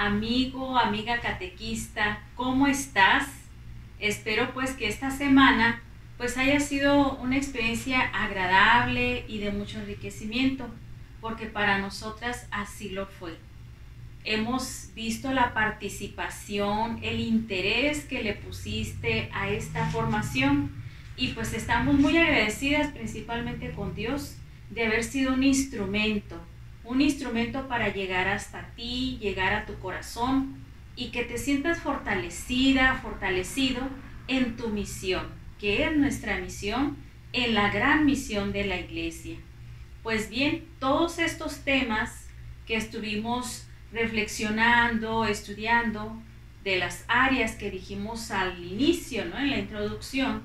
amigo, amiga catequista, ¿cómo estás? Espero pues que esta semana pues haya sido una experiencia agradable y de mucho enriquecimiento, porque para nosotras así lo fue. Hemos visto la participación, el interés que le pusiste a esta formación y pues estamos muy agradecidas principalmente con Dios de haber sido un instrumento, un instrumento para llegar hasta ti, llegar a tu corazón y que te sientas fortalecida, fortalecido en tu misión que es nuestra misión en la gran misión de la iglesia. Pues bien, todos estos temas que estuvimos reflexionando, estudiando, de las áreas que dijimos al inicio, ¿no? en la introducción,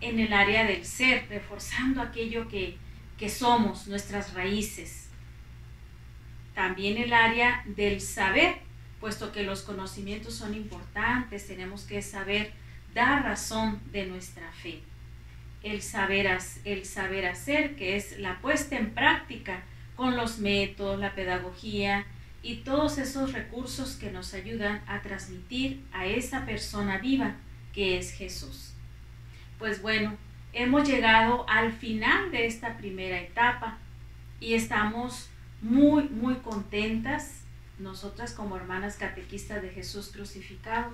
en el área del ser, reforzando aquello que, que somos, nuestras raíces. También el área del saber, puesto que los conocimientos son importantes, tenemos que saber da razón de nuestra fe. El saber, el saber hacer, que es la puesta en práctica con los métodos, la pedagogía y todos esos recursos que nos ayudan a transmitir a esa persona viva que es Jesús. Pues bueno, hemos llegado al final de esta primera etapa y estamos muy, muy contentas, nosotras como hermanas catequistas de Jesús crucificado,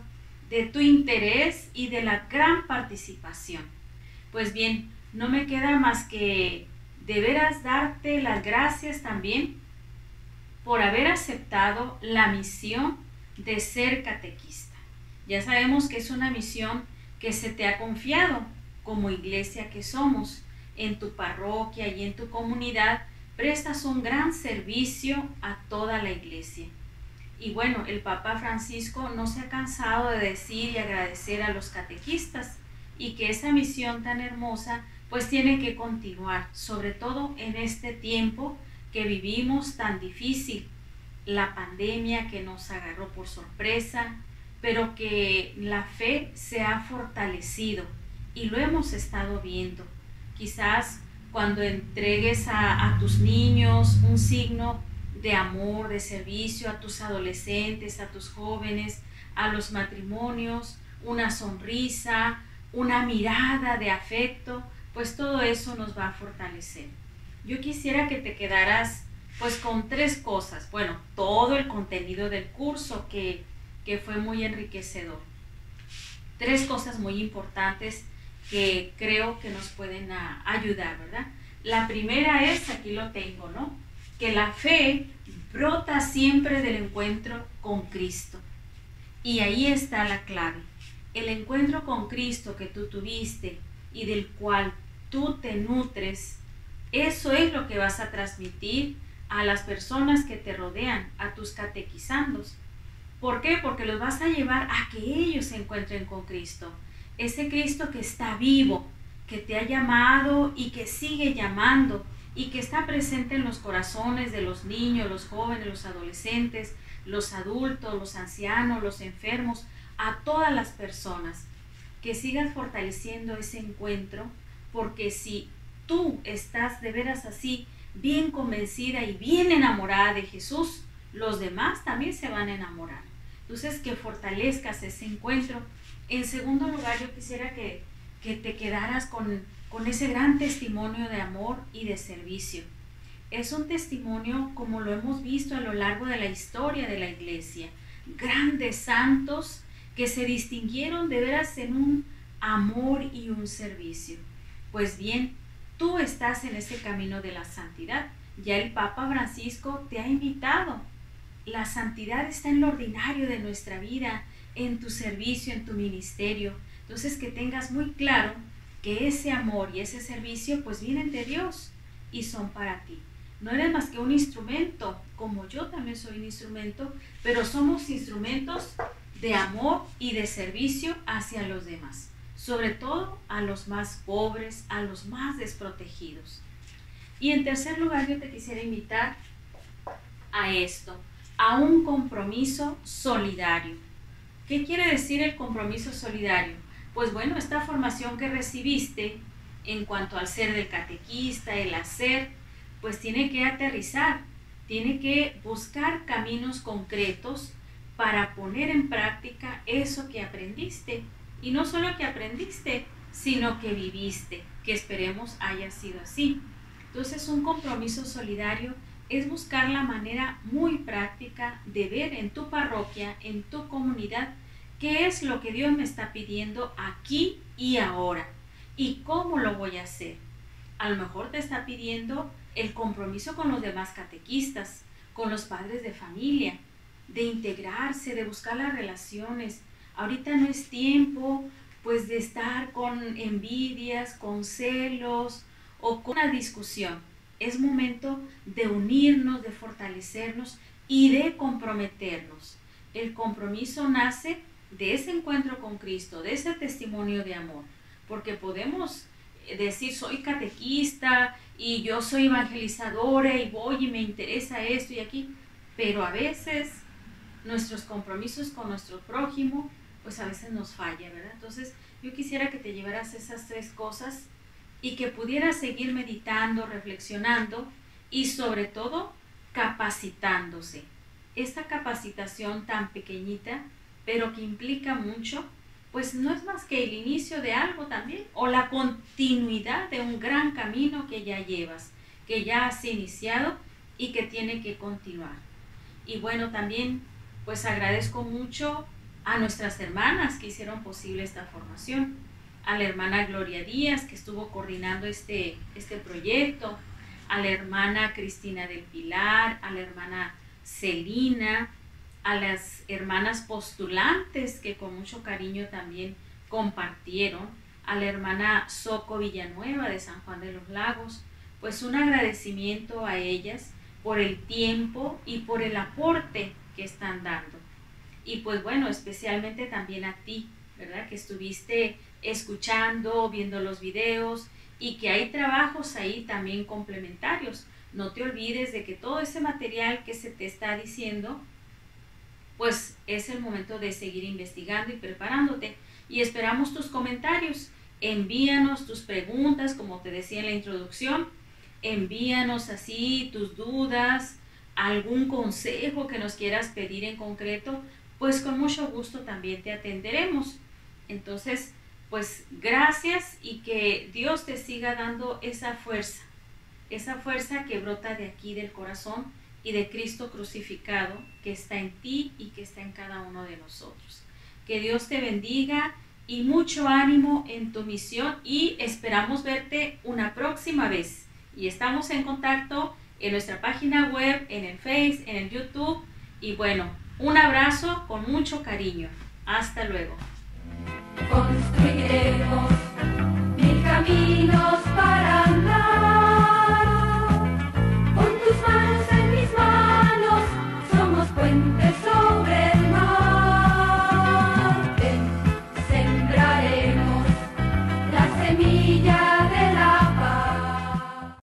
de tu interés y de la gran participación. Pues bien, no me queda más que de veras darte las gracias también por haber aceptado la misión de ser catequista. Ya sabemos que es una misión que se te ha confiado como iglesia que somos. En tu parroquia y en tu comunidad prestas un gran servicio a toda la iglesia. Y bueno, el Papa Francisco no se ha cansado de decir y agradecer a los catequistas y que esa misión tan hermosa pues tiene que continuar, sobre todo en este tiempo que vivimos tan difícil, la pandemia que nos agarró por sorpresa, pero que la fe se ha fortalecido y lo hemos estado viendo. Quizás cuando entregues a, tus niños un signo de amor, de servicio a tus adolescentes, a tus jóvenes, a los matrimonios, una sonrisa, una mirada de afecto, pues todo eso nos va a fortalecer. Yo quisiera que te quedaras pues con tres cosas. Bueno, todo el contenido del curso que, que fue muy enriquecedor. Tres cosas muy importantes que creo que nos pueden ayudar, ¿verdad? La primera es, aquí lo tengo, ¿no? Que la fe brota siempre del encuentro con Cristo. Y ahí está la clave. El encuentro con Cristo que tú tuviste y del cual tú te nutres, eso es lo que vas a transmitir a las personas que te rodean, a tus catequizandos. ¿Por qué? Porque los vas a llevar a que ellos se encuentren con Cristo. Ese Cristo que está vivo, que te ha llamado y que sigue llamando y que está presente en los corazones de los niños, los jóvenes, los adolescentes, los adultos, los ancianos, los enfermos, a todas las personas. Que sigas fortaleciendo ese encuentro, porque si tú estás de veras así, bien convencida y bien enamorada de Jesús, los demás también se van a enamorar. Entonces, que fortalezcas ese encuentro. En segundo lugar, yo quisiera que, que te quedaras con con ese gran testimonio de amor y de servicio. Es un testimonio como lo hemos visto a lo largo de la historia de la iglesia. Grandes santos que se distinguieron de veras en un amor y un servicio. Pues bien, tú estás en ese camino de la santidad. Ya el Papa Francisco te ha invitado. La santidad está en lo ordinario de nuestra vida, en tu servicio, en tu ministerio. Entonces que tengas muy claro que ese amor y ese servicio pues vienen de Dios y son para ti. No eres más que un instrumento, como yo también soy un instrumento, pero somos instrumentos de amor y de servicio hacia los demás, sobre todo a los más pobres, a los más desprotegidos. Y en tercer lugar, yo te quisiera invitar a esto, a un compromiso solidario. ¿Qué quiere decir el compromiso solidario? pues bueno, esta formación que recibiste en cuanto al ser del catequista, el hacer, pues tiene que aterrizar, tiene que buscar caminos concretos para poner en práctica eso que aprendiste. Y no solo que aprendiste, sino que viviste, que esperemos haya sido así. Entonces un compromiso solidario es buscar la manera muy práctica de ver en tu parroquia, en tu comunidad, qué es lo que Dios me está pidiendo aquí y ahora y cómo lo voy a hacer. A lo mejor te está pidiendo el compromiso con los demás catequistas, con los padres de familia, de integrarse, de buscar las relaciones. Ahorita no es tiempo pues de estar con envidias, con celos o con una discusión. Es momento de unirnos, de fortalecernos y de comprometernos. El compromiso nace de ese encuentro con Cristo, de ese testimonio de amor, porque podemos decir soy catequista y yo soy evangelizadora y voy y me interesa esto y aquí, pero a veces nuestros compromisos con nuestro prójimo, pues a veces nos falla, ¿verdad? Entonces yo quisiera que te llevaras esas tres cosas y que pudieras seguir meditando, reflexionando y sobre todo capacitándose. Esta capacitación tan pequeñita, pero que implica mucho, pues no es más que el inicio de algo también, o la continuidad de un gran camino que ya llevas, que ya has iniciado y que tiene que continuar. Y bueno, también pues agradezco mucho a nuestras hermanas que hicieron posible esta formación, a la hermana Gloria Díaz que estuvo coordinando este, este proyecto, a la hermana Cristina del Pilar, a la hermana Celina, a las hermanas postulantes que con mucho cariño también compartieron, a la hermana Soco Villanueva de San Juan de los Lagos, pues un agradecimiento a ellas por el tiempo y por el aporte que están dando. Y pues bueno, especialmente también a ti, ¿verdad? Que estuviste escuchando, viendo los videos y que hay trabajos ahí también complementarios. No te olvides de que todo ese material que se te está diciendo, pues es el momento de seguir investigando y preparándote. Y esperamos tus comentarios. Envíanos tus preguntas, como te decía en la introducción. Envíanos así tus dudas, algún consejo que nos quieras pedir en concreto, pues con mucho gusto también te atenderemos. Entonces, pues gracias y que Dios te siga dando esa fuerza, esa fuerza que brota de aquí del corazón y de Cristo crucificado que está en ti y que está en cada uno de nosotros. Que Dios te bendiga y mucho ánimo en tu misión y esperamos verte una próxima vez. Y estamos en contacto en nuestra página web, en el Face, en el YouTube. Y bueno, un abrazo con mucho cariño. Hasta luego. Construiremos